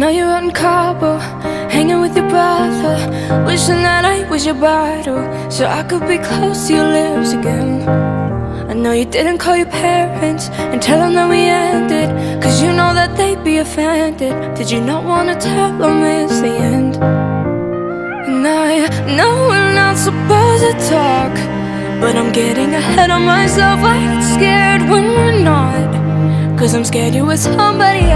Now you're out in Cabo, hanging with your brother. Wishing that I was your bridal So I could be close to your lips again. I know you didn't call your parents and tell them that we ended Cause you know that they'd be offended. Did you not wanna tell them it's the end? And I know we're not supposed to talk But I'm getting ahead of myself. I get scared when we're not Cause I'm scared you were somebody